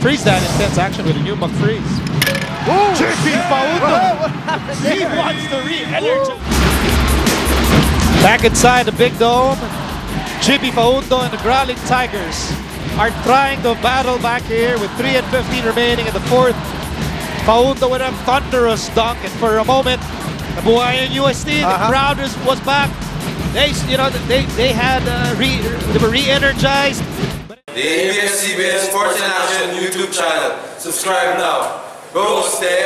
freeze that intense action with a new McFreeze. Jeepy Faundo! He wants to re-energize. Back inside the big dome, Jeepy Faundo and the Growling Tigers are trying to battle back here with 3 and 15 remaining in the fourth. Faundo with a thunderous dunk and for a moment, nabuhay yung UST, the Uh-huh. crowd was, was back. They, you know, they, they had, uh, re, they were re-energized. The ABS-CBN Sports and Action YouTube channel. Subscribe now. Go USTe.